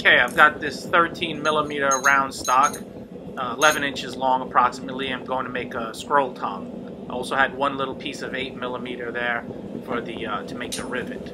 Okay, I've got this 13 millimeter round stock, uh, 11 inches long approximately. I'm going to make a scroll tong. I also had one little piece of 8 millimeter there for the uh, to make the rivet.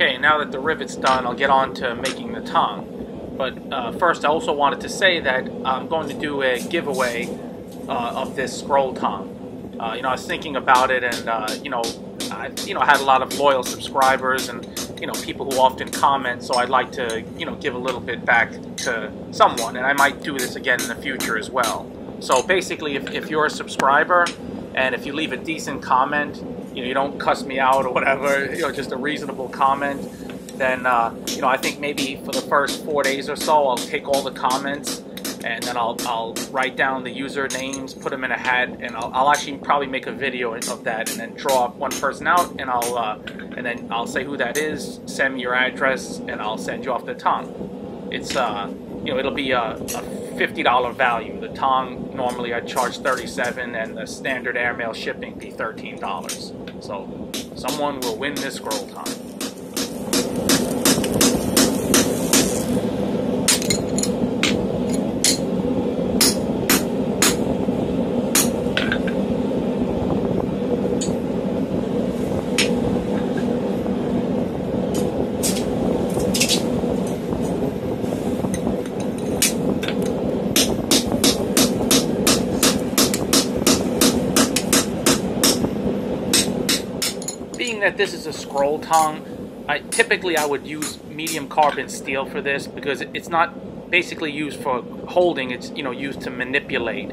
Okay, now that the rivet's done, I'll get on to making the tong. But uh, first, I also wanted to say that I'm going to do a giveaway uh, of this scroll tong. Uh, you know, I was thinking about it, and uh, you know, I you know had a lot of loyal subscribers and you know people who often comment. So I'd like to you know give a little bit back to someone, and I might do this again in the future as well. So basically, if, if you're a subscriber and if you leave a decent comment, you know, you don't cuss me out or whatever, you know, just a reasonable comment, then, uh, you know, I think maybe for the first four days or so, I'll take all the comments and then I'll, I'll write down the user names, put them in a hat, and I'll, I'll actually probably make a video of that and then draw one person out and I'll, uh, and then I'll say who that is, send me your address, and I'll send you off the tong. It's, uh, you know, it'll be a, a $50 value. The tong, normally I charge 37 and the standard airmail shipping be $13. So someone will win this scroll tong. This is a scroll tong, I, typically I would use medium carbon steel for this because it's not basically used for holding. It's you know used to manipulate,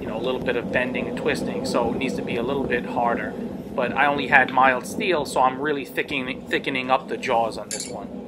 you know a little bit of bending and twisting. So it needs to be a little bit harder. But I only had mild steel, so I'm really thickening thickening up the jaws on this one.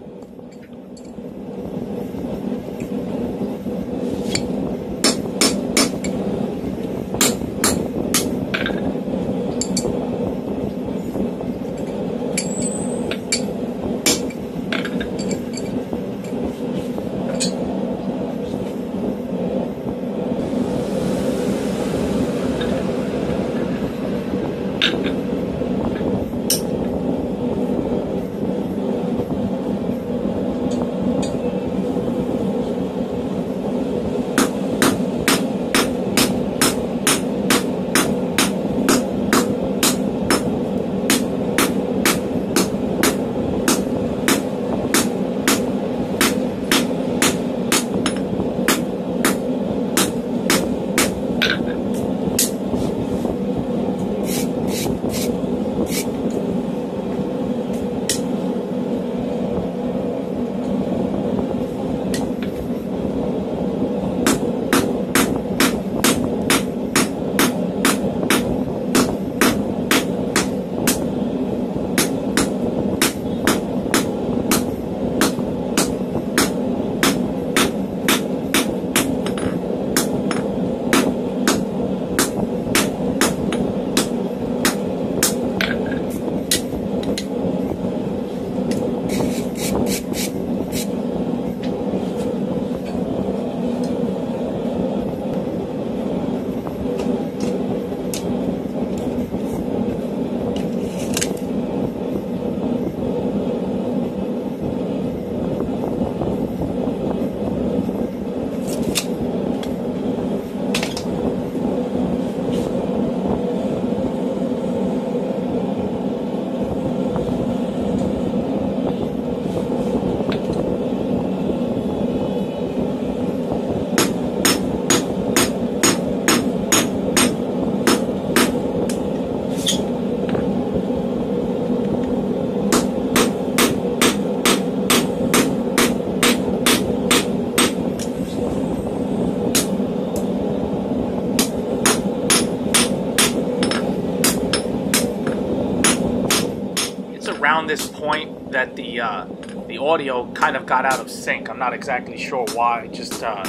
Around this point that the uh, the audio kind of got out of sync. I'm not exactly sure why. Just uh,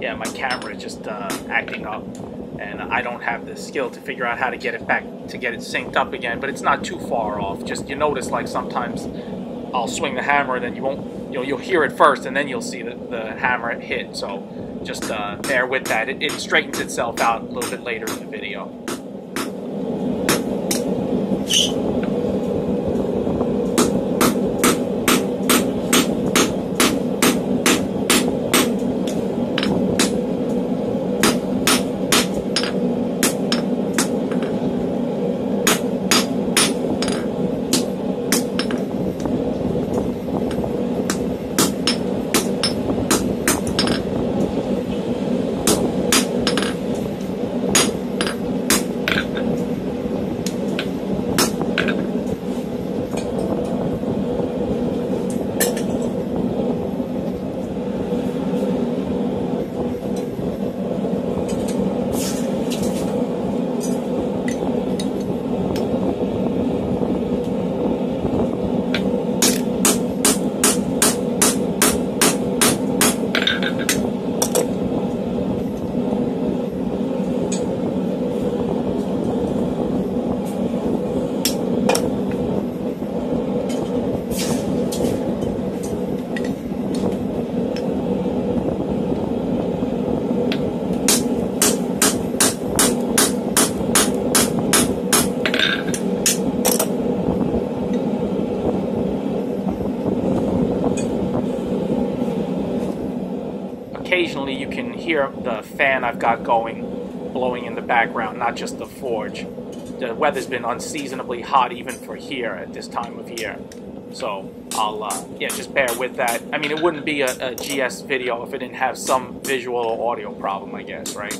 yeah, my camera is just uh, acting up, and I don't have the skill to figure out how to get it back to get it synced up again. But it's not too far off. Just you notice like sometimes I'll swing the hammer, and then you won't. You'll you'll hear it first, and then you'll see the, the hammer hit. So just uh, bear with that. It, it straightens itself out a little bit later in the video. Hear the fan I've got going blowing in the background, not just the forge. The weather's been unseasonably hot even for here at this time of year. So I'll, uh, yeah, just bear with that. I mean, it wouldn't be a, a GS video if it didn't have some visual or audio problem, I guess, right?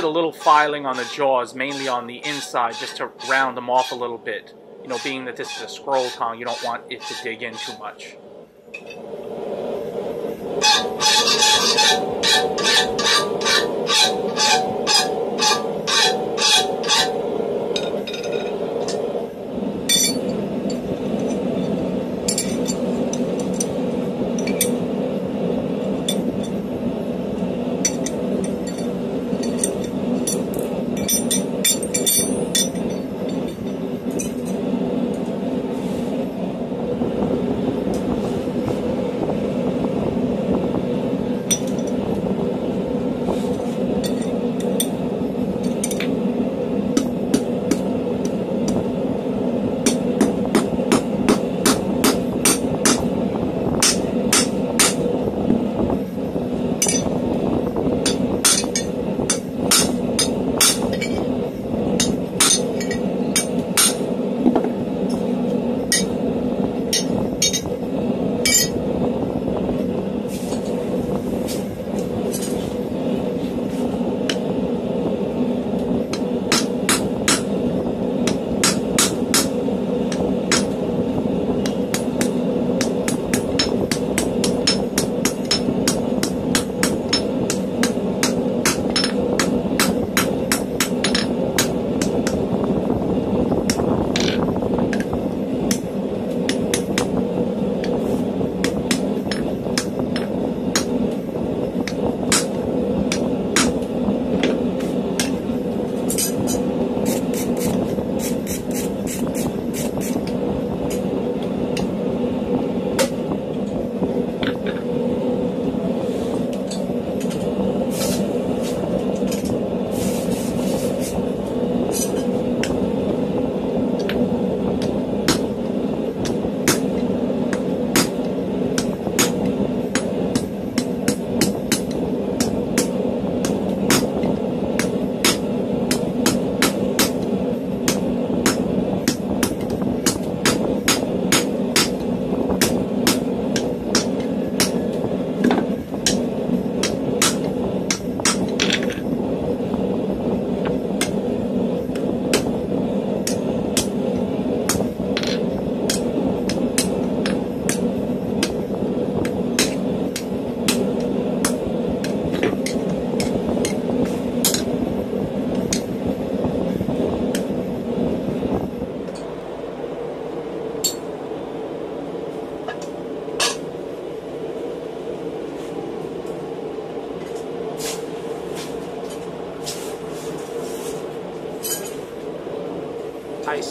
Did a little filing on the jaws, mainly on the inside, just to round them off a little bit. You know, being that this is a scroll tong, you don't want it to dig in too much.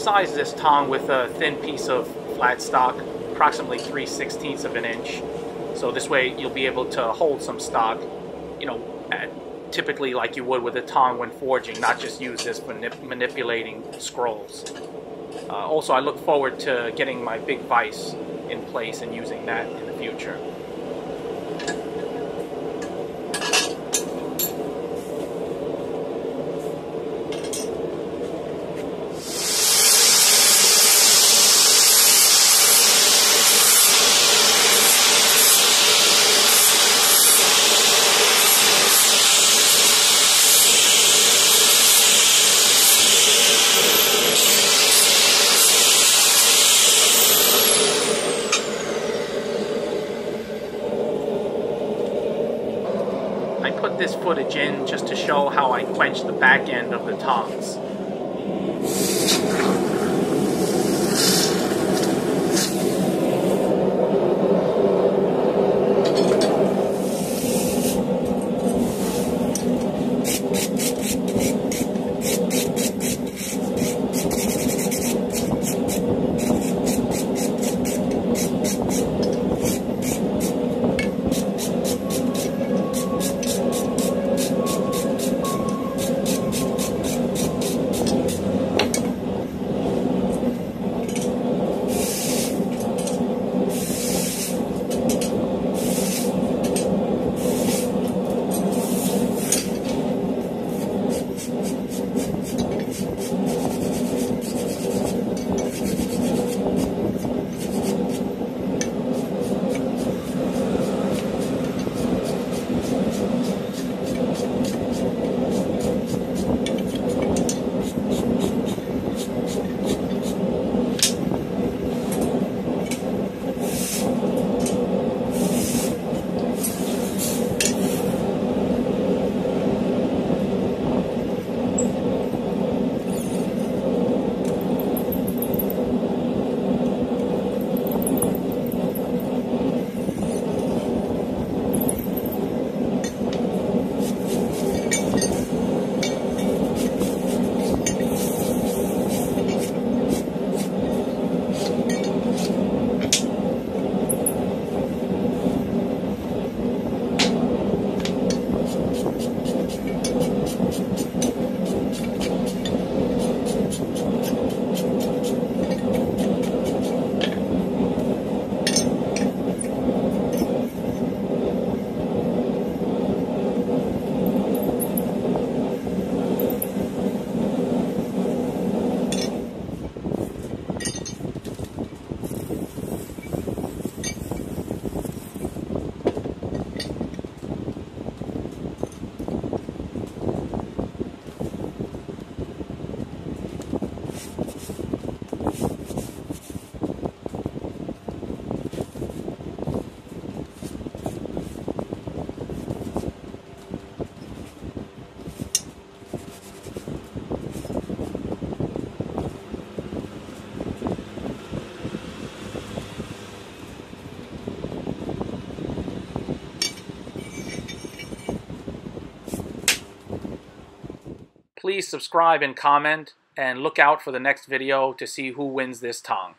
I sized this tong with a thin piece of flat stock, approximately 3 16ths of an inch. So this way you'll be able to hold some stock, you know, at, typically like you would with a tong when forging, not just use this for manip manipulating scrolls. Uh, also, I look forward to getting my big vise in place and using that in the future. I put this footage in just to I quench the back end of the tongs. Please subscribe and comment, and look out for the next video to see who wins this tong.